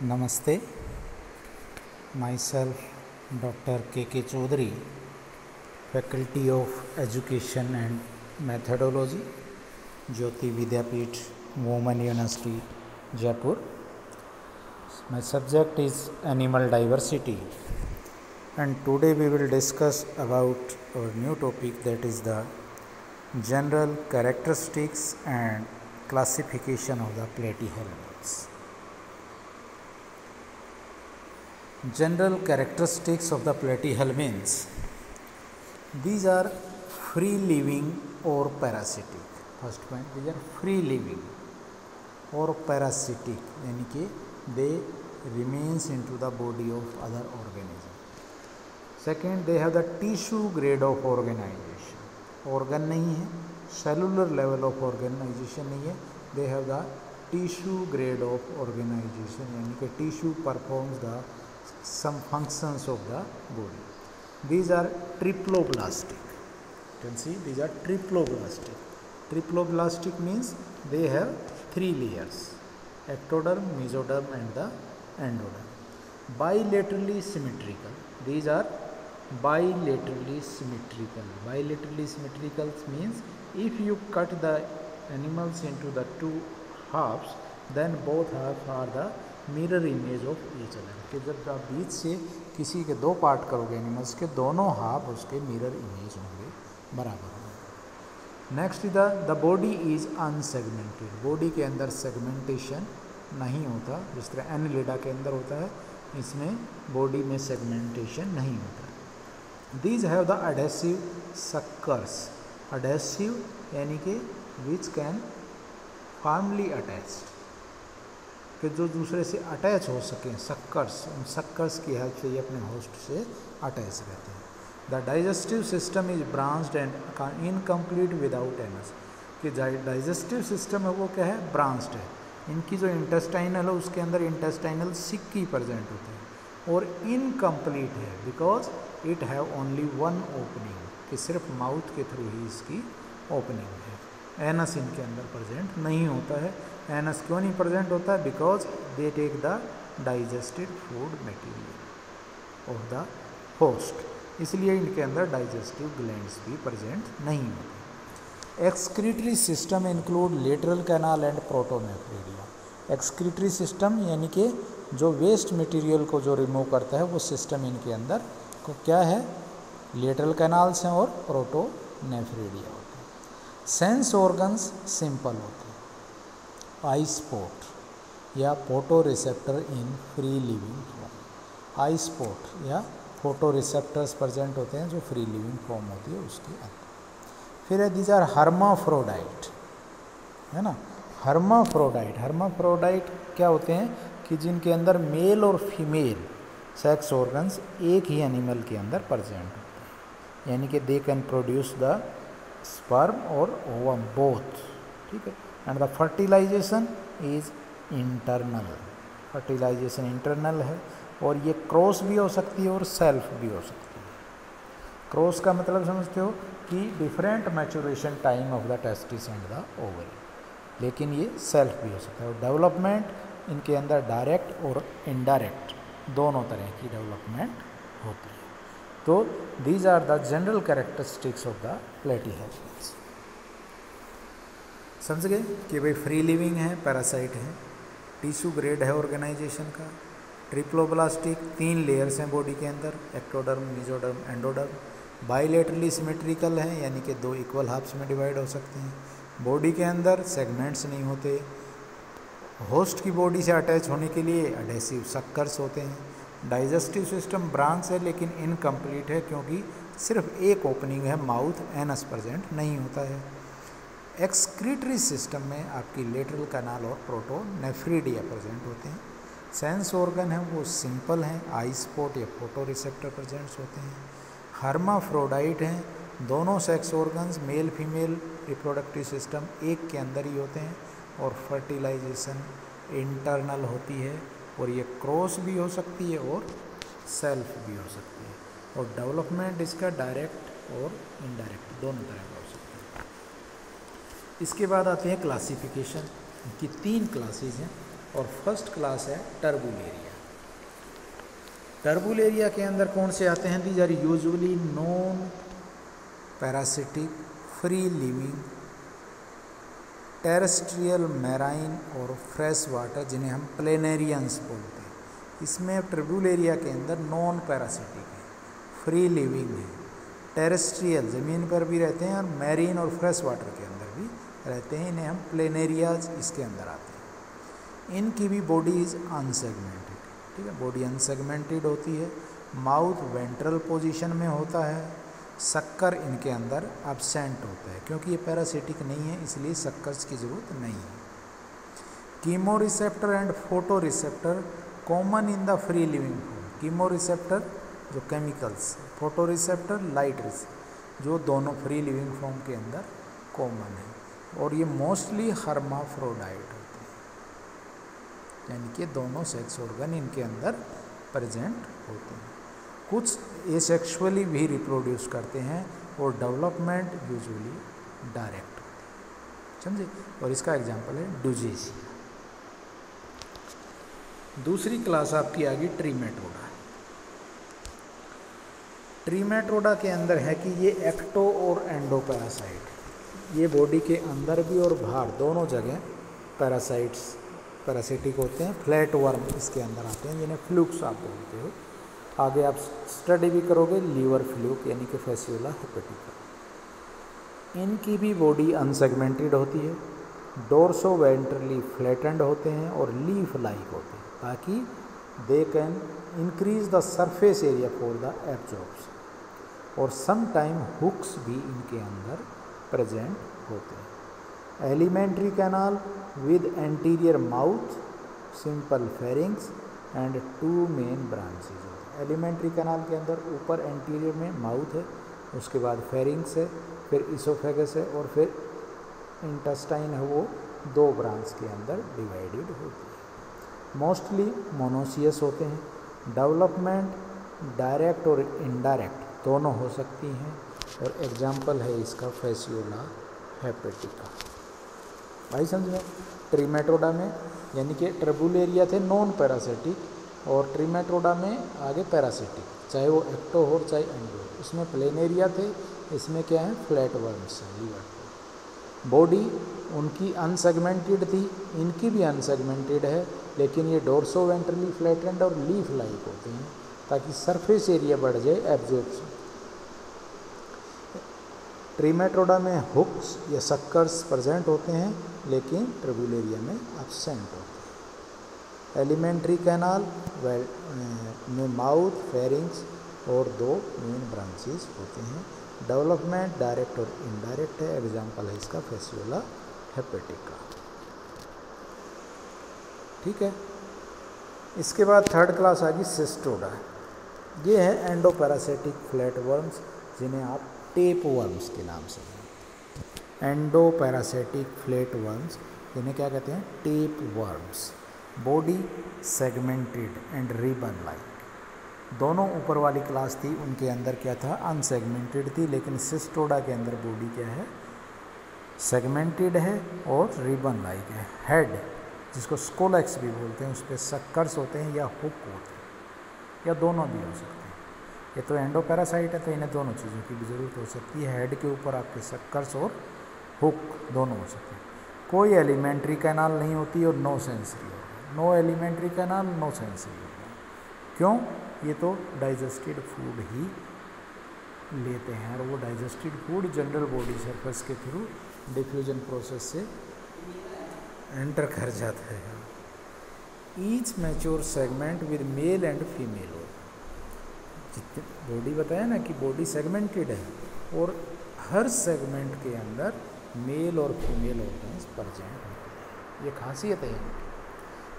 Namaste, myself Dr. K.K. Chaudhary, Faculty of Education and Methodology, Jyoti Vidyapeeth, Women University, Jaipur. My subject is animal diversity, and today we will discuss about our new topic, that is the general characteristics and classification of the platyhelminths. General characteristics of the platyhelminths. These are free living or parasitic. First point, these are free living or parasitic. yani ki they remains into the body of other organism. Second, they have the tissue grade of organization. Organ nahi hai cellular level of organization nahi hai They have the tissue grade of organization. yani ki tissue performs the some functions of the body. These are triploblastic. You can see these are triploblastic. Triploblastic means they have three layers ectoderm, mesoderm and the endoderm. Bilaterally symmetrical. These are bilaterally symmetrical. Bilaterally symmetrical means if you cut the animals into the two halves then both halves are the mirror image of each other कि जब आप बीच से किसी के दो part करोगे animals के दोनों हाफ उसके मिरर इमेज होंगे बराबर होंगे नेक्स्ट इधर the body is unsegmented body के अंदर सेगमेंटेशन नहीं होता जिस तरह एनलिडा के अंदर होता है इसमें बॉडी में सेगमेंटेशन नहीं होता these have the adhesive suckers adhesive यानी कि विच कैन फार्मली अटैच्ड कि जो दूसरे से अटैच हो सकें सक्कर्स उन सक्कर्स की हेल्प से ये अपने होस्ट से अटैच रहते हैं the digestive system is branched and incomplete without anus कि डाइजेस्टिव सिस्टम है वो क्या है ब्रांच्ड है इनकी जो इंटेस्टाइनल है उसके अंदर इंटेस्टाइनल सिक्की प्रजेंट होते हैं और इनकम्प्लीट है because it have only one opening कि सिर्फ माउथ के थ्रू ही इसकी ओपनिंग है एनस इनके अंदर प्रजेंट नहीं होता है एनस क्यों नहीं प्रजेंट होता है because they take the digested food material of the host इसलिए इनके अंदर डाइजेस्टिव ग्लैंड भी प्रजेंट नहीं होते excretory system include lateral canal and protonephridia excretory system यानी कि जो वेस्ट मटेरियल को जो रिमूव करता है वो सिस्टम इनके अंदर को क्या है लेटरल कैनाल्स हैं और प्रोटोनेफ्रेरिया सेंस ऑर्गन्स सिंपल होते आई स्पॉट या photoreceptor in free living form eye spot या फोटो रिसेप्टर्स प्रजेंट होते हैं जो फ्री लिविंग फॉर्म होती है उसके अंदर फिर है दीज आर हर्माफ्रोडाइट है ना हर्माफ्रोडाइट हर्माफ्रोडाइट क्या होते हैं कि जिनके अंदर मेल और फीमेल सेक्स ऑर्गन्स एक ही एनिमल के अंदर प्रजेंट होते हैं यानी कि they can produce the sperm or ovum both ठीक है and the fertilization is internal fertilization internal है और ये क्रॉस भी हो सकती है और सेल्फ भी हो सकती है क्रॉस का मतलब समझते हो कि different maturation time of the testis and the ovary लेकिन ये सेल्फ भी हो सकता है और डेवलपमेंट इनके अंदर डायरेक्ट और इनडायरेक्ट दोनों तरह की डेवलपमेंट होती है तो these are the general characteristics of the platy समझ गए कि भाई फ्री लिविंग है पैरासाइट है टिश्यू ग्रेड है ऑर्गेनाइजेशन का ट्रिप्लोब्लास्टिक तीन लेयर्स हैं बॉडी के अंदर ectoderm mesoderm endoderm bilaterally symmetrical हैं यानी कि दो इक्वल हाफ्स में डिवाइड हो सकते हैं बॉडी के अंदर सेगमेंट्स नहीं होते होस्ट की बॉडी से अटैच होने के लिए अडेसिव सक्कर्स होते हैं डाइजेस्टिव सिस्टम ब्रांच है लेकिन इनकम्प्लीट है क्योंकि सिर्फ एक ओपनिंग है माउथ एनस प्रजेंट नहीं होता है एक्सक्रीटरी सिस्टम में आपकी लेटरल कनाल और नेफ्रीडिया प्रजेंट होते हैं सेंस ऑर्गन है वो सिंपल हैं आई स्पॉट या फोटो रिसेप्टर प्रजेंट्स होते हैं हर्माफ्रोडाइट हैं दोनों sex organs male female reproductive system एक के अंदर ही होते हैं और फर्टिलाइजेशन इंटरनल होती है और ये क्रॉस भी हो सकती है और सेल्फ भी हो सकती है और डेवलपमेंट इसका डायरेक्ट और इनडायरेक्ट दोनों तरह का हो सकता है इसके बाद आते हैं क्लासिफिकेशन की तीन क्लासेस हैं और फर्स्ट क्लास है टर्बुल एरिया टर्बुल एरिया के अंदर कौन से आते हैं these are usually non parasitic free living terrestrial marine और फ्रेश वाटर जिन्हें हम प्लेनेरियंस बोलते हैं इसमें ट्रिब्यूल एरिया के अंदर नॉन पैरासिटिक है फ्री लिविंग है टेरेस्ट्रियल ज़मीन पर भी रहते हैं और मैरीन और फ्रेश वाटर के अंदर भी रहते हैं इन्हें हम प्लेनेरियाज इसके अंदर आते हैं इनकी भी बॉडीज अनसेगमेंटेड ठीक है बॉडी अनसेगमेंटेड होती है माउथ वेंट्रल पोजिशन में होता है शक्कर इनके अंदर अबसेंट होता है क्योंकि ये पैरासिटिक नहीं है इसलिए शक्कर की ज़रूरत नहीं है chemo receptor and photo receptor common in the free living form chemo receptor जो chemicals photo receptor light receptor जो दोनों फ्री लिविंग फॉर्म के अंदर कॉमन है और ये मोस्टली हर्माफ्रोडाइट होते हैं यानी कि दोनों सेक्स ऑर्गन इनके अंदर प्रेजेंट होते हैं कुछ एसेक्सुअली भी रिप्रोड्यूस करते हैं और डेवलपमेंट यूजुअली डायरेक्ट होती है समझे और इसका एग्जांपल है डुजेसिया दूसरी क्लास आपकी आ गई ट्रीमेटोडा ट्रीमेटोडा के अंदर है कि ये एक्टो और एंडो पैरासाइट ये बॉडी के अंदर भी और बाहर दोनों जगह पैरासाइट्स पैरासिटिक होते हैं फ्लैट वर्म इसके अंदर आते हैं जिन्हें फ्लूक्स आप बोलते हो आगे आप स्टडी भी करोगे लीवर फ्लूक यानी कि फेसिवला हेपेटिक इनकी भी बॉडी अनसेगमेंटेड होती है डोरसो वेंट्रली फ्लैटेंड होते हैं और लीफ लाइक होते हैं ताकि they can increase the surface area for the absorbs और समटाइम हुक्स भी इनके अंदर प्रेजेंट होते हैं alimentary canal with anterior mouth simple pharynx and two main branches alimentary canal के अंदर ऊपर एंटीरियर में माउथ है उसके बाद फेरिंग्स है फिर इसोफेगस है और फिर इंटस्टाइन है वो दो ब्रांच के अंदर डिवाइडेड होती है मोस्टली मोनोसियस होते हैं डेवलपमेंट डायरेक्ट और इनडायरेक्ट दोनों हो सकती हैं और एग्जाम्पल है इसका फैसियोला हैपेटिका भाई समझ में ट्रीमेटोडा में यानी कि एरिया थे नॉन पैरासिटिक और ट्रीमेट्रोडा में आगे पैरासिटिक चाहे वो एक्टो हो चाहे एंडो उसमें प्लेन एरिया थे इसमें क्या है फ्लैट वर्म्स है लीवर बॉडी उनकी अनसेगमेंटेड थी इनकी भी अनसेगमेंटेड है लेकिन ये डोरसो वेंट्रली फ्लैटेंड और लीफ लाइक होते हैं ताकि सरफेस एरिया बढ़ जाए एब्जॉर्प्शन ट्रीमेट्रोडा में हुक्स या सक्कर्स प्रेजेंट होते हैं लेकिन ट्रिबुलेरिया में एबसेंट होते हैं एलिमेंट्री कैनाल में माउथ फेरिंग्स और दो मेन ब्रांचेस होते हैं डेवलपमेंट डायरेक्ट और इनडायरेक्ट है एग्जांपल है इसका फेसियोला हेपेटिका ठीक है इसके बाद थर्ड क्लास आ गई सिस्टोडा ये है एंडोपैरासिटिक फ्लैट वर्म्स जिन्हें आप टेप वर्म्स के नाम से पैरासिटिक फ्लैट वर्म्स जिन्हें क्या कहते हैं tape worms body segmented and ribbon like दोनों ऊपर वाली क्लास थी उनके अंदर क्या था अनसेगमेंटेड थी लेकिन सिस्टोडा के अंदर बॉडी क्या है सेगमेंटेड है और रिबन लाइक है हेड जिसको स्कोलेक्स भी बोलते हैं उस पर सक्कर्स होते हैं या हुक होते हैं या दोनों भी हो सकते हैं ये तो एंडोपैरासाइट है तो इन्हें दोनों चीज़ों की भी ज़रूरत हो सकती है हेड के ऊपर आपके सक्कर्स और हुक दोनों हो सकते हैं कोई एलिमेंट्री कैनाल नहीं होती और नो सेंसरी नो एलिमेंट्री का नाम नो सेंसरी होगा क्यों ये तो डाइजेस्टेड फूड ही लेते हैं और वो digested food general body surface के थ्रू डिफ्यूजन प्रोसेस से एंटर कर जाता है each mature segment with male and female हो जितने बॉडी बताया ना कि बॉडी सेगमेंटेड है और हर सेगमेंट के अंदर मेल और फीमेल ऑर्गन्स प्रजेंट होते हैं ये खासियत है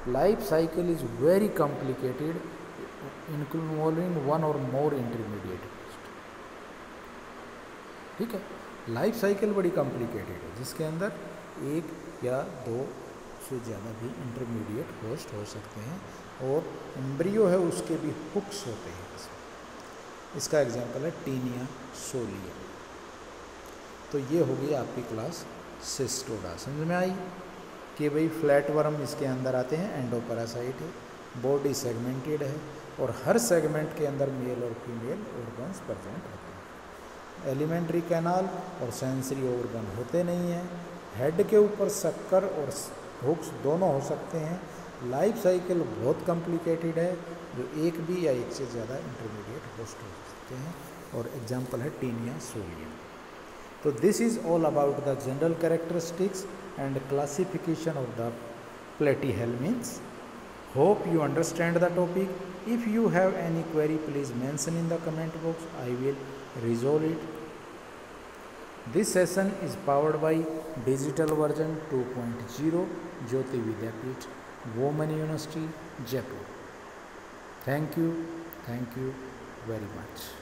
Life cycle is very complicated involving one or more intermediate ठीक है लाइफ साइकिल बड़ी कॉम्प्लिकेटेड है जिसके अंदर एक या दो से ज़्यादा भी इंटरमीडिएट होस्ट हो सकते हैं और एम्ब्रियो है उसके भी हुक्स होते हैं इसमें इसका एग्जांपल है टीनिया सोलिया तो ये होगी आपकी क्लास सिस्टोडा समझ में आई कि भाई फ्लैट वर्म इसके अंदर आते हैं एंडोपरासाइट है बॉडी सेगमेंटेड है और हर सेगमेंट के अंदर मेल और फीमेल ऑर्गन्स प्रजेंट होते हैं एलिमेंट्री कैनाल और सेंसरी ऑर्गन होते नहीं हैं हेड के ऊपर शक्कर और हुक्स दोनों हो सकते हैं लाइफ साइकिल बहुत कॉम्प्लिकेटेड है जो एक भी या एक से ज़्यादा इंटरमीडिएट होस्ट हो सकते हैं और एग्जाम्पल है Taenia solium So this is all about the general characteristics and classification of the platyhelminths. Hope you understand the topic. If you have any query, please mention in the comment box. I will resolve it. This session is powered by digital version 2.0 Jyoti Vidyapit, Woman University, Jaipur. Thank you. Thank you very much.